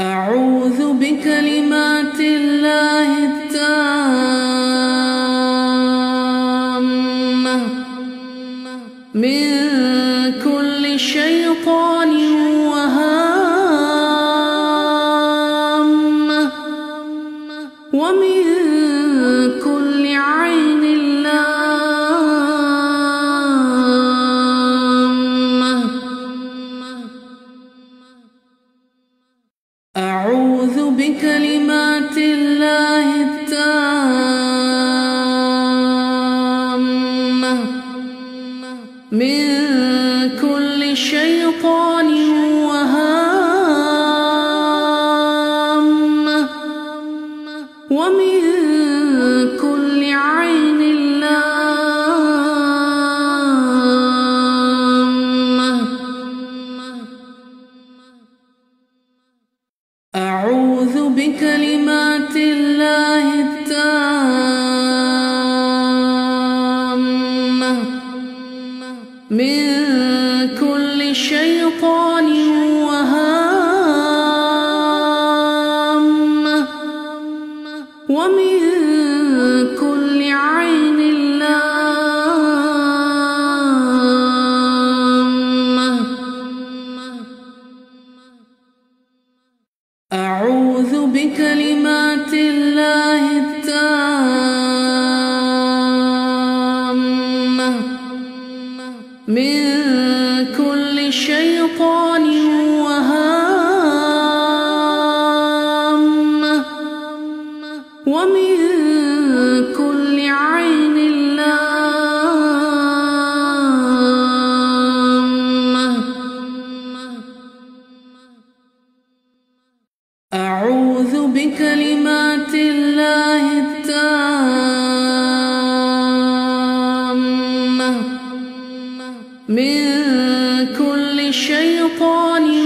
أعوذ بكلمات الله التامة من بكلمات الله التامة من كل شيطان الله التامة. من كل شيطان وهامة. ومن كل عين لامة. أعوذ بكلمات من كل شيطان وهامة ومن كل عين لامة أعوذ بكلمات من كل شيطان